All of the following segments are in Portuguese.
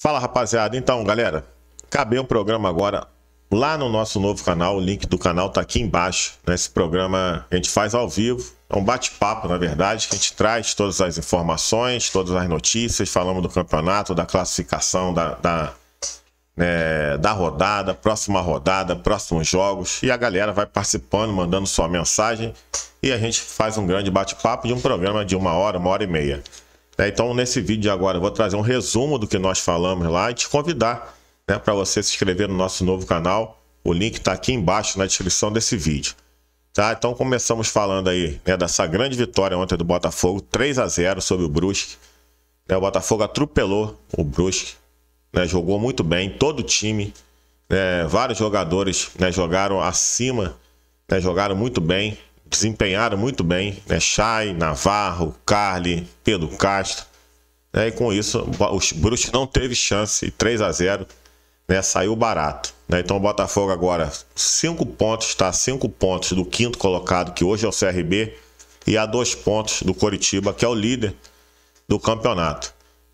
Fala rapaziada, então galera, acabei o programa agora lá no nosso novo canal, o link do canal tá aqui embaixo. Nesse programa a gente faz ao vivo, é um bate-papo na verdade, que a gente traz todas as informações, todas as notícias, falamos do campeonato, da classificação, da, da, é, da rodada, próxima rodada, próximos jogos, e a galera vai participando, mandando sua mensagem, e a gente faz um grande bate-papo de um programa de uma hora, uma hora e meia. Né? Então, nesse vídeo de agora, eu vou trazer um resumo do que nós falamos lá e te convidar né, para você se inscrever no nosso novo canal. O link está aqui embaixo na descrição desse vídeo. Tá? Então, começamos falando aí né, dessa grande vitória ontem do Botafogo, 3 a 0 sobre o Brusque. Né, o Botafogo atropelou o Brusque, né, jogou muito bem, todo o time. Né, vários jogadores jogaram acima, jogaram muito bem desempenharam muito bem, né? Chay, Navarro, Carly, Pedro Castro. Né? E com isso, os Brusque não teve chance, 3 a 0 né? Saiu barato. Né? Então o Botafogo agora, 5 pontos, está 5 pontos do quinto colocado, que hoje é o CRB, e a 2 pontos do Coritiba, que é o líder do campeonato.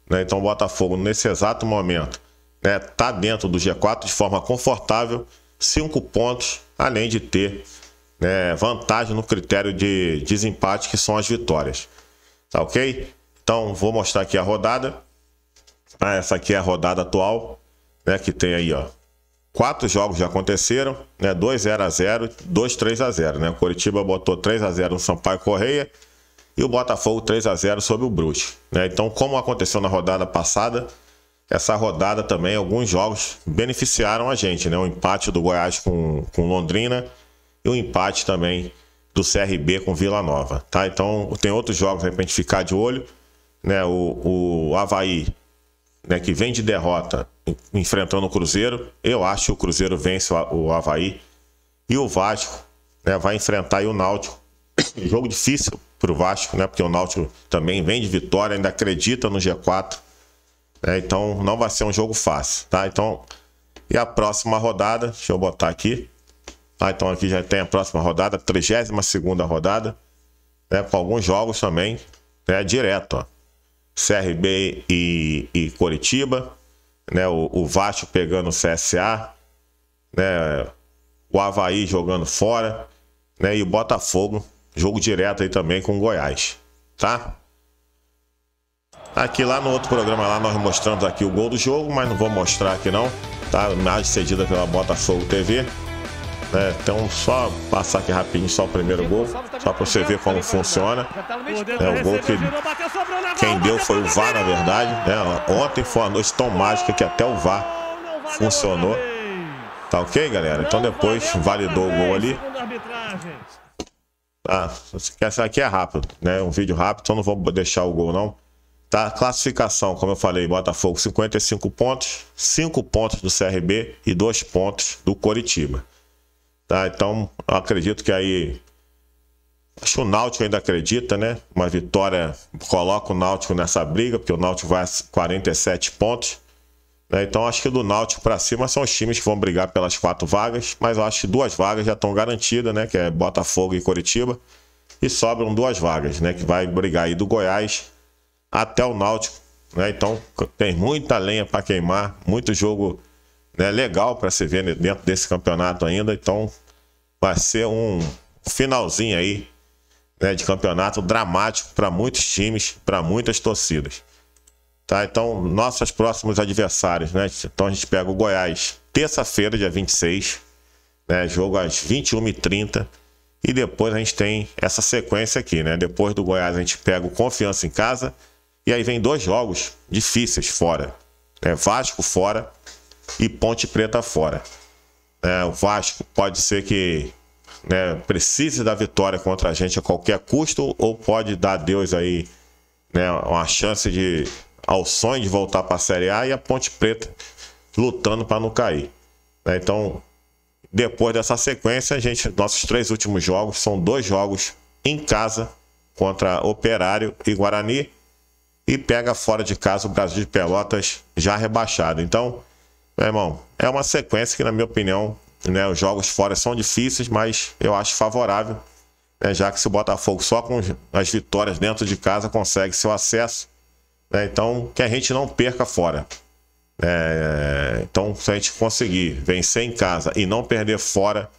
Né? Então o Botafogo, nesse exato momento, está né? dentro do G4 de forma confortável, 5 pontos, além de ter né, vantagem no critério de desempate, que são as vitórias. Tá ok? Então, vou mostrar aqui a rodada. Ah, essa aqui é a rodada atual, né, que tem aí, ó. Quatro jogos já aconteceram, né? 2 0 a 0, 2 3 a 0, né? O Curitiba botou 3 a 0 no Sampaio Correia e o Botafogo 3 a 0 sobre o Brusque, né? Então, como aconteceu na rodada passada, essa rodada também alguns jogos beneficiaram a gente, né? O empate do Goiás com, com Londrina e o empate também do CRB com Vila Nova, tá? Então tem outros jogos aí pra gente ficar de olho, né? O, o Havaí, né, que vem de derrota enfrentando o Cruzeiro, eu acho que o Cruzeiro vence o, o Havaí. E o Vasco, né, vai enfrentar o Náutico. Jogo difícil pro Vasco, né? Porque o Náutico também vem de vitória, ainda acredita no G4. Né, então não vai ser um jogo fácil, tá? Então, e a próxima rodada, deixa eu botar aqui. Ah, então aqui já tem a próxima rodada, 32 rodada, né, com alguns jogos também, né, direto. Ó. CRB e, e Coritiba, né, o, o Vasco pegando o CSA, né, o Havaí jogando fora, né, e o Botafogo, jogo direto aí também com o Goiás, tá? Aqui lá no outro programa lá nós mostramos aqui o gol do jogo, mas não vou mostrar aqui não, tá? Mais cedida pela Botafogo TV. Né? Então, só passar aqui rapidinho, só o primeiro gol, só para você ver como funciona. É o gol que quem deu foi o VAR, na verdade. Né? Ontem foi uma noite tão mágica que até o VAR funcionou. Tá ok, galera? Então depois validou o gol ali. Tá, essa aqui é rápido, né? Um vídeo rápido, então não vou deixar o gol não. Tá, classificação, como eu falei, Botafogo 55 pontos, 5 pontos do CRB e 2 pontos do Coritiba. Tá? Então, acredito que aí. Acho que o Náutico ainda acredita, né? Uma vitória coloca o Náutico nessa briga, porque o Náutico vai a 47 pontos. Né? Então, acho que do Náutico para cima são os times que vão brigar pelas quatro vagas, mas acho que duas vagas já estão garantidas, né? Que é Botafogo e Coritiba. E sobram duas vagas, né? Que vai brigar aí do Goiás até o Náutico. Né? Então, tem muita lenha para queimar, muito jogo né, legal para se ver dentro desse campeonato ainda. Então vai ser um finalzinho aí né, de campeonato dramático para muitos times, para muitas torcidas. Tá? Então, nossos próximos adversários, né? Então a gente pega o Goiás terça-feira, dia 26, né? Jogo às 21h30. E depois a gente tem essa sequência aqui, né? Depois do Goiás a gente pega o Confiança em casa. E aí vem dois jogos difíceis fora. Né? Vasco fora e Ponte Preta fora. É, o Vasco pode ser que né, precise da vitória contra a gente a qualquer custo ou pode dar Deus aí né, uma chance de ao sonho de voltar para a Série A e a Ponte Preta lutando para não cair. Né, então, depois dessa sequência, a gente, nossos três últimos jogos são dois jogos em casa contra Operário e Guarani e pega fora de casa o Brasil de Pelotas já rebaixado. Então, meu irmão, é uma sequência que, na minha opinião, né, os jogos fora são difíceis, mas eu acho favorável, né, já que se o Botafogo só com as vitórias dentro de casa consegue seu acesso. Né, então, que a gente não perca fora. É, então, se a gente conseguir vencer em casa e não perder fora,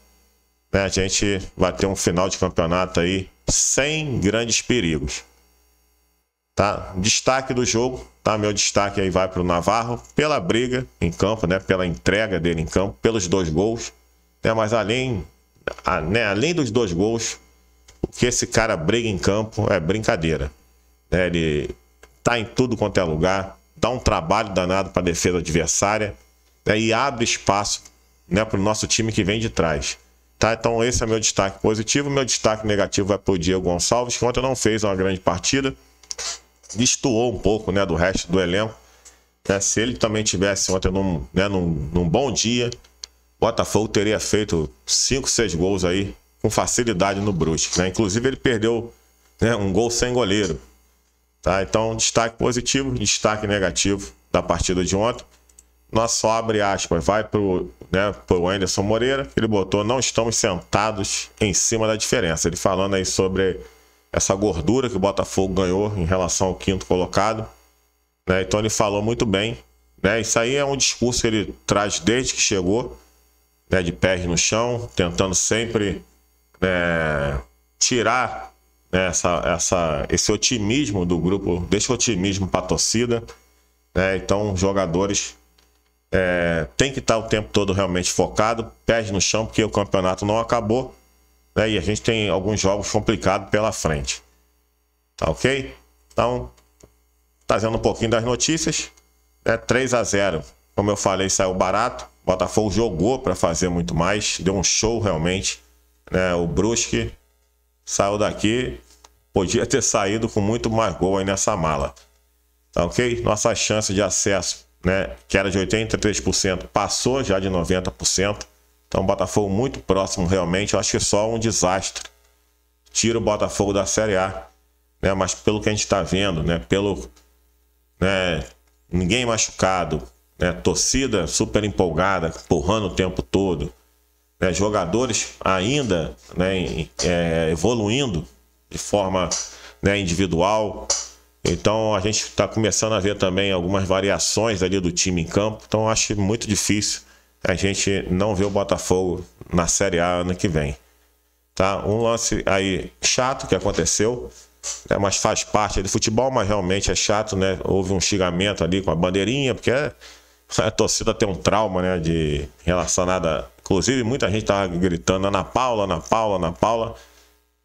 né, a gente vai ter um final de campeonato aí sem grandes perigos. Tá? Destaque do jogo, tá? Meu destaque aí vai para o Navarro pela briga em campo, né? Pela entrega dele em campo, pelos dois gols. Né? Mas além, a, né? além dos dois gols, o que esse cara briga em campo é brincadeira. Né? Ele tá em tudo quanto é lugar, dá um trabalho danado para a defesa adversária né? e abre espaço né? para o nosso time que vem de trás. Tá? Então esse é meu destaque positivo. Meu destaque negativo vai para o Diego Gonçalves, que ontem não fez uma grande partida destoou um pouco né, do resto do elenco. Né? Se ele também tivesse ontem num, né, num, num bom dia, o Botafogo teria feito 5, 6 gols aí com facilidade no Brusque. Né? Inclusive ele perdeu né, um gol sem goleiro. Tá? Então, destaque positivo, destaque negativo da partida de ontem. Nós só abre aspas, vai pro, né, pro Anderson Moreira, ele botou, não estamos sentados em cima da diferença. Ele falando aí sobre essa gordura que o Botafogo ganhou em relação ao quinto colocado. Né? Então ele falou muito bem. Né? Isso aí é um discurso que ele traz desde que chegou, né? de pés no chão, tentando sempre né? tirar né? essa, essa, esse otimismo do grupo, deixa o otimismo para a torcida. Né? Então, jogadores é, tem que estar o tempo todo realmente focado, pés no chão, porque o campeonato não acabou né? E a gente tem alguns jogos complicados pela frente. Tá ok? Então, trazendo um pouquinho das notícias. Né? 3 a 0 Como eu falei, saiu barato. O Botafogo jogou para fazer muito mais. Deu um show realmente. Né? O Brusque saiu daqui. Podia ter saído com muito mais gol aí nessa mala. Tá ok? Nossa chance de acesso, né? Que era de 83%, passou já de 90%. Então, o Botafogo muito próximo, realmente. Eu acho que é só um desastre. Tira o Botafogo da Série A. Né? Mas pelo que a gente está vendo, né? pelo né? ninguém machucado, né? torcida super empolgada, empurrando o tempo todo, né? jogadores ainda né? É, evoluindo de forma né? individual. Então a gente está começando a ver também algumas variações ali do time em campo. Então acho muito difícil a gente não vê o Botafogo na Série A ano que vem. Tá? Um lance aí chato que aconteceu, né? mas faz parte do futebol, mas realmente é chato, né? Houve um xingamento ali com a bandeirinha, porque a torcida tem um trauma, né? De relacionada. Inclusive, muita gente tava gritando Ana Paula, Ana Paula, Ana Paula,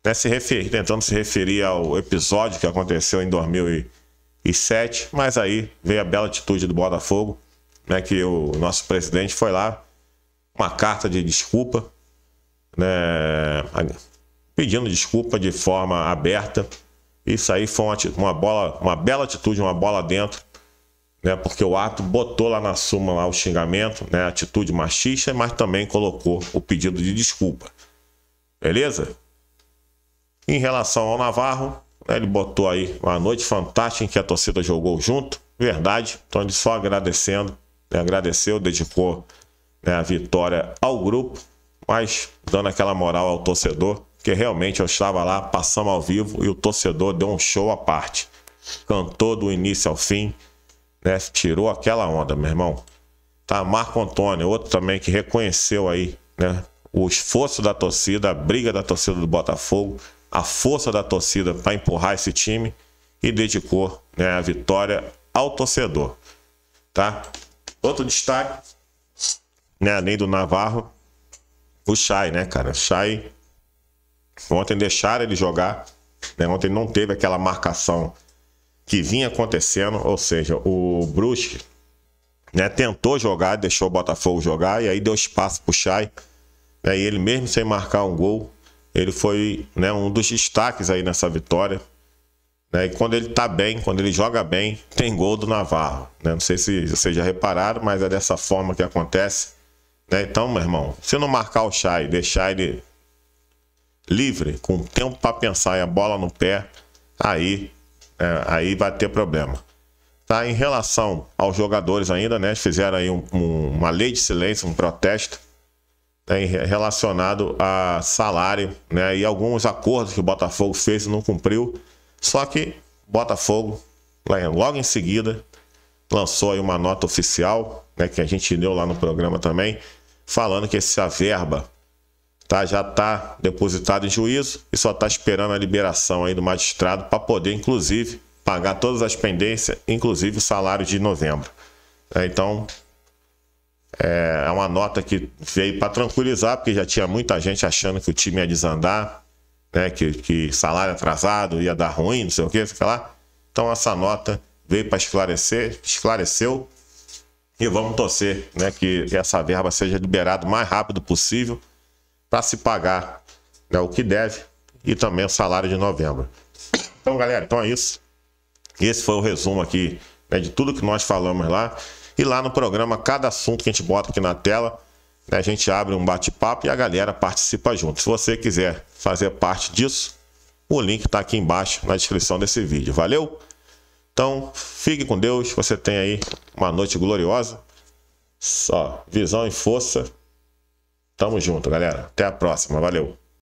né? se referir, tentando se referir ao episódio que aconteceu em 2007, mas aí veio a bela atitude do Botafogo né, que o nosso presidente foi lá, uma carta de desculpa, né, pedindo desculpa de forma aberta. Isso aí foi uma, uma, bola, uma bela atitude, uma bola dentro, né, porque o ato botou lá na suma lá o xingamento, né, atitude machista, mas também colocou o pedido de desculpa. Beleza? Em relação ao Navarro, né, ele botou aí uma noite fantástica em que a torcida jogou junto, verdade. Então ele só agradecendo agradeceu, dedicou né, a vitória ao grupo, mas dando aquela moral ao torcedor, que realmente eu estava lá, passamos ao vivo e o torcedor deu um show à parte. Cantou do início ao fim, né, tirou aquela onda, meu irmão. Tá, Marco Antônio, outro também que reconheceu aí né, o esforço da torcida, a briga da torcida do Botafogo, a força da torcida para empurrar esse time e dedicou né, a vitória ao torcedor. Tá? Outro destaque, né, além do Navarro, o Chay, né, cara? Chay, ontem deixaram ele jogar, né? Ontem não teve aquela marcação que vinha acontecendo, ou seja, o Brusque, né, tentou jogar, deixou o Botafogo jogar e aí deu espaço pro Chay. Né, e ele mesmo sem marcar um gol, ele foi né, um dos destaques aí nessa vitória. Né? E quando ele tá bem, quando ele joga bem, tem gol do Navarro. Né? Não sei se vocês já repararam, mas é dessa forma que acontece. Né? Então, meu irmão, se não marcar o Chay, deixar ele livre, com tempo para pensar e a bola no pé, aí, é, aí vai ter problema. Tá? Em relação aos jogadores ainda, né? Fizeram aí um, um, uma lei de silêncio, um protesto né? relacionado a salário né? e alguns acordos que o Botafogo fez e não cumpriu só que Botafogo, logo em seguida, lançou aí uma nota oficial, né, que a gente deu lá no programa também, falando que essa verba tá, já está depositada em juízo e só está esperando a liberação aí do magistrado para poder, inclusive, pagar todas as pendências, inclusive o salário de novembro. É, então, é, é uma nota que veio para tranquilizar, porque já tinha muita gente achando que o time ia desandar, né, que, que salário atrasado ia dar ruim, não sei o que, fica lá. Então, essa nota veio para esclarecer, esclareceu, e vamos torcer né, que essa verba seja liberada o mais rápido possível para se pagar né, o que deve e também o salário de novembro. Então, galera, então é isso. Esse foi o resumo aqui né, de tudo que nós falamos lá. E lá no programa, cada assunto que a gente bota aqui na tela, a gente abre um bate-papo e a galera participa junto. Se você quiser fazer parte disso, o link está aqui embaixo na descrição desse vídeo. Valeu? Então, fique com Deus. Você tem aí uma noite gloriosa. Só visão e força. Tamo junto, galera. Até a próxima. Valeu.